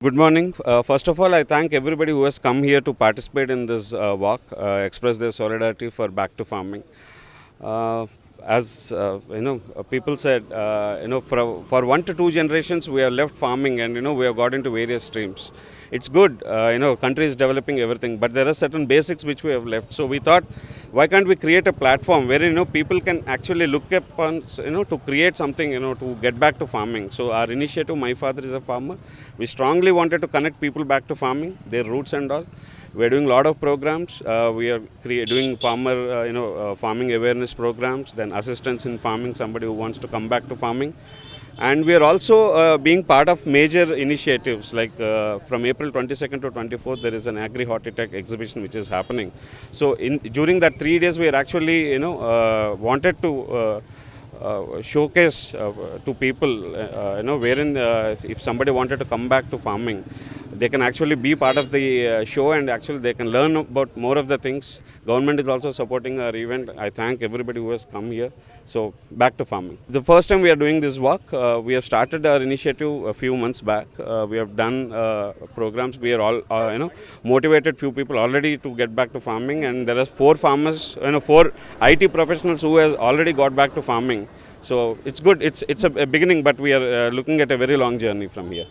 Good morning. Uh, first of all, I thank everybody who has come here to participate in this uh, walk, uh, express their solidarity for back to farming. Uh, as uh, you know, uh, people said, you know, for for one to two generations, we have left farming, and you know, we have got into various streams. It's good, you know, country is developing everything, but there are certain basics which we have left. So we thought, why can't we create a platform where you know people can actually look upon, you know, to create something, you know, to get back to farming. So our initiative, my father is a farmer. We strongly wanted to connect people back to farming, their roots and all. We are doing a lot of programs. Uh, we are doing farmer, uh, you know, uh, farming awareness programs. Then assistance in farming, somebody who wants to come back to farming. And we are also uh, being part of major initiatives like uh, from April 22nd to 24th, there is an agri hortitech exhibition which is happening. So in during that three days, we are actually, you know, uh, wanted to. Uh, uh, showcase uh, to people, you know, wherein if somebody wanted to come back to farming, they can actually be part of the uh, show and actually they can learn about more of the things. Government is also supporting our event. I thank everybody who has come here. So back to farming. The first time we are doing this walk, uh, we have started our initiative a few months back. Uh, we have done uh, programs. We are all, uh, you know, motivated few people already to get back to farming, and there are four farmers, you know, four IT professionals who has already got back to farming. So it's good. It's it's a, a beginning, but we are uh, looking at a very long journey from here.